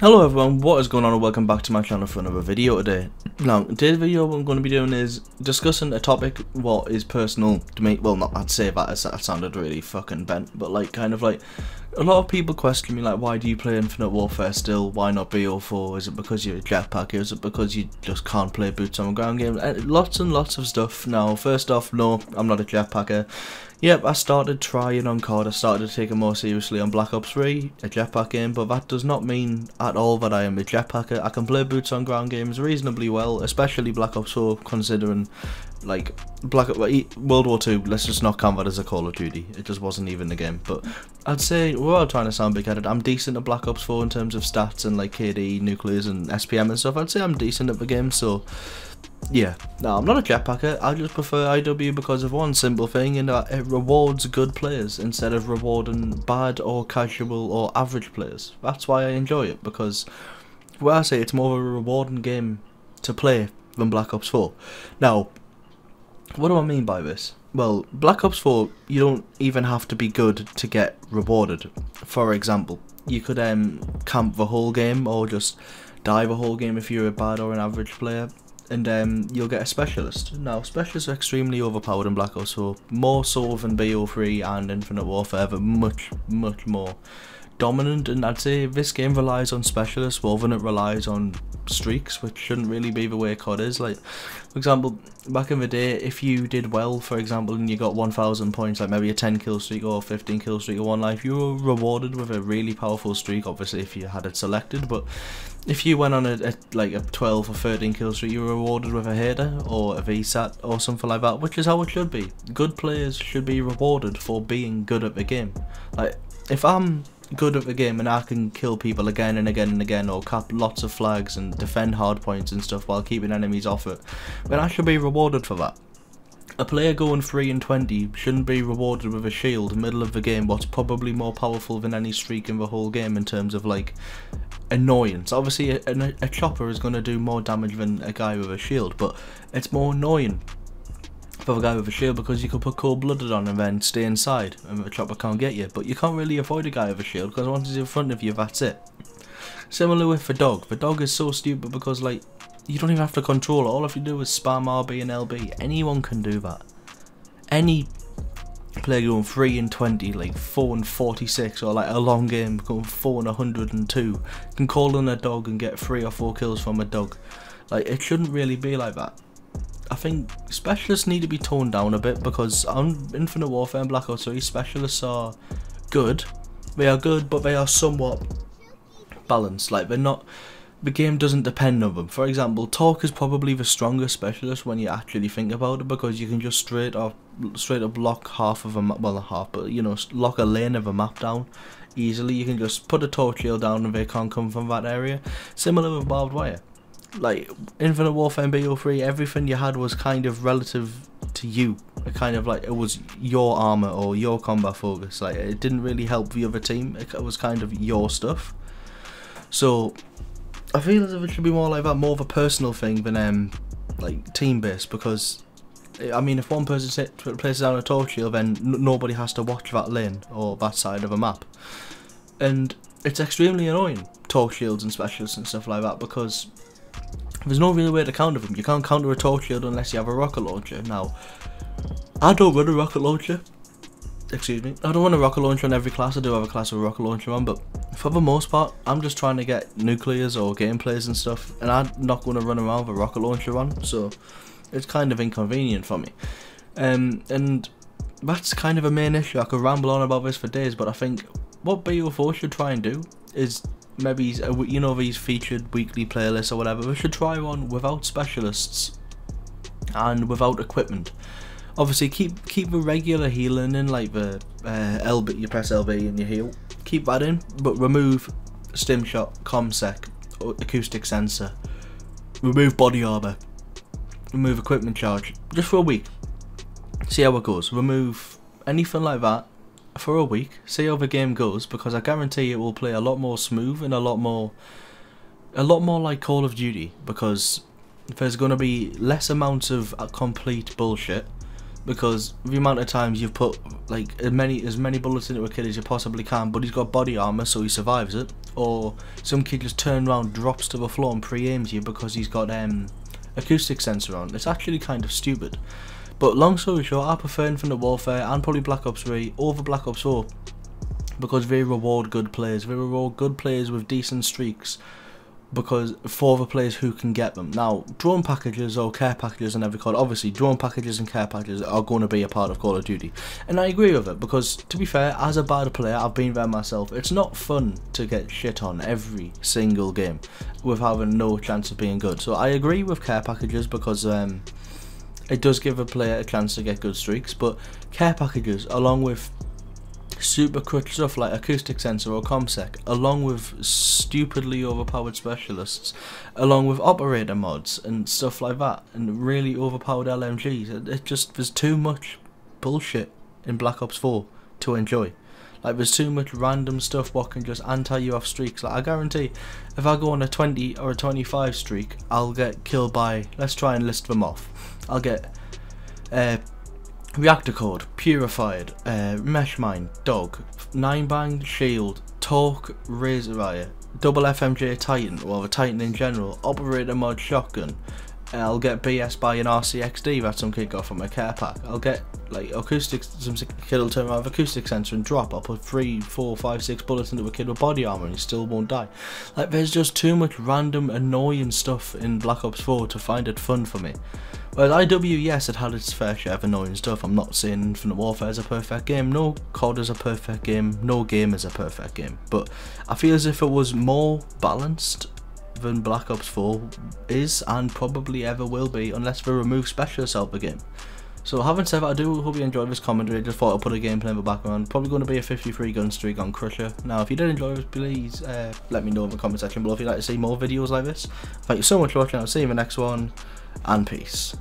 Hello everyone, what is going on and welcome back to my channel for another video today. Now, today's video what I'm going to be doing is discussing a topic what is personal to me, well not I'd say that, that sounded really fucking bent, but like kind of like, a lot of people question me like why do you play Infinite Warfare still, why not BO4, is it because you're a jetpack, is it because you just can't play boots on the ground games, and eh, lots and lots of stuff. Now, first off, no, I'm not a jetpacker, Yep, I started trying on COD, I started to take it more seriously on Black Ops 3, a jetpack game, but that does not mean at all that I am a jetpacker. I can play boots on ground games reasonably well, especially Black Ops 4, considering, like, Black World War 2, let's just not count that as a Call of Duty, it just wasn't even a game, but I'd say, we're all trying to sound big-headed, I'm decent at Black Ops 4 in terms of stats and, like, KD, nuclears and SPM and stuff, I'd say I'm decent at the game, so yeah, no, I'm not a jetpacker. I just prefer IW because of one simple thing, and that it rewards good players instead of rewarding bad or casual or average players. That's why I enjoy it because, well, I say it's more of a rewarding game to play than Black Ops 4. Now, what do I mean by this? Well, Black Ops 4, you don't even have to be good to get rewarded. For example, you could um, camp the whole game or just die the whole game if you're a bad or an average player and um, you'll get a specialist. Now, specialists are extremely overpowered in Black Ops 4, more so than BO3 and Infinite Warfare, but much, much more dominant. And I'd say this game relies on specialists more than it relies on streaks, which shouldn't really be the way COD is. Like, for example, back in the day, if you did well, for example, and you got 1,000 points, like maybe a 10 kill streak or 15 kill streak or one life, you were rewarded with a really powerful streak, obviously, if you had it selected. But if you went on a, a like a 12 or 13 kill streak, you were rewarded with a header or a VSAT or something like that, which is how it should be. Good players should be rewarded for being good at the game. Like, if I'm good at the game and I can kill people again and again and again or cap lots of flags and defend hard points and stuff while keeping enemies off it, then I should be rewarded for that. A player going 3 and 20 shouldn't be rewarded with a shield middle of the game what's probably more powerful than any streak in the whole game in terms of like annoyance. Obviously a, a, a chopper is going to do more damage than a guy with a shield but it's more annoying for a guy with a shield because you could put cold blooded on and then stay inside and the chopper can't get you. But you can't really avoid a guy with a shield because once he's in front of you, that's it. Similar with the dog. The dog is so stupid because like you don't even have to control it. All if you do is spam RB and LB. Anyone can do that. Any player going 3 and 20, like 4 and 46, or like a long game going 4 and 102, can call in a dog and get 3 or 4 kills from a dog. Like, it shouldn't really be like that. I think specialists need to be toned down a bit because on Infinite Warfare and Black Ops 3, specialists are good. They are good, but they are somewhat balanced. Like, they're not... The game doesn't depend on them. For example, Torque is probably the strongest specialist when you actually think about it because you can just straight up, straight up lock half of a map, well half, but you know, lock a lane of a map down easily. You can just put a Torque shield down and they can't come from that area. Similar with barbed wire like Infinite Warfare and BO3, everything you had was kind of relative to you. It kind of like it was your armor or your combat focus. Like it didn't really help the other team. It was kind of your stuff. So I feel as if it should be more like that, more of a personal thing than um like team based because. I mean, if one person places down a Torque shield, then nobody has to watch that lane or that side of a map, and it's extremely annoying torch shields and specialists and stuff like that because there's no real way to counter them. You can't counter a Torque shield unless you have a rocket launcher. Now, I don't run a rocket launcher. Excuse me. I don't run a rocket launcher on every class. I do have a class with a rocket launcher on, but for the most part, I'm just trying to get nuclears or gameplays and stuff, and I'm not going to run around with a rocket launcher on, so it's kind of inconvenient for me. Um, and that's kind of a main issue. I could ramble on about this for days, but I think what BO4 should try and do is maybe you know these featured weekly playlists or whatever. We should try one without specialists and without equipment. Obviously, keep keep the regular healing in, like the uh, LB. You press LB and you heal. Keep that in, but remove stim shot, comsec, acoustic sensor. Remove body armor. Remove equipment charge just for a week. See how it goes. Remove anything like that for a week, see how the game goes, because I guarantee it will play a lot more smooth and a lot more, a lot more like Call of Duty, because there's going to be less amounts of uh, complete bullshit. because the amount of times you've put like as many as many bullets into a kid as you possibly can, but he's got body armor, so he survives it. Or some kid just turns around, drops to the floor, and pre-aims you because he's got um acoustic sensor on. It's actually kind of stupid. But long story short, I prefer Infinite Warfare and probably Black Ops 3 over Black Ops 4 because they reward good players. They reward good players with decent streaks because for the players who can get them. Now, drone packages or care packages and every card, obviously drone packages and care packages are going to be a part of Call of Duty. And I agree with it because to be fair, as a bad player, I've been there myself. It's not fun to get shit on every single game with having no chance of being good. So I agree with care packages because um, it does give a player a chance to get good streaks, but care packages along with super quick stuff like acoustic sensor or comsec, along with stupidly overpowered specialists, along with operator mods and stuff like that, and really overpowered LMGs. It, it just there's too much bullshit in Black Ops 4 to enjoy. Like there's too much random stuff what can just anti you off streaks. Like I guarantee if I go on a 20 or a 25 streak, I'll get killed by let's try and list them off. I'll get uh, Reactor Core, Purifier, uh, Mesh Mine, Dog, Nine Bang, Shield, Torque, Razor Wire, Double FMJ Titan, or the Titan in general, Operator Mod Shotgun, I'll get BS by an RCXD that's some kick off from my care pack. I'll get like acoustic some kid will turn around with acoustic sensor and drop. I'll put three, four, five, six bullets into a kid with body armor and he still won't die. Like there's just too much random annoying stuff in Black Ops 4 to find it fun for me. Whereas IW, yes, it had its fair share of annoying stuff. I'm not saying Infinite Warfare is a perfect game. No COD is a perfect game. No game is a perfect game. But I feel as if it was more balanced than Black Ops 4 is and probably ever will be unless they remove specialists out of the game. So having said that, I do hope you enjoyed this commentary. I just thought I'd put a gameplay in the background. Probably going to be a 53 gun streak on Crusher. Now, if you did enjoy this, please uh, let me know in the comment section below if you'd like to see more videos like this. Thank you so much for watching. I'll see you in the next one, and peace.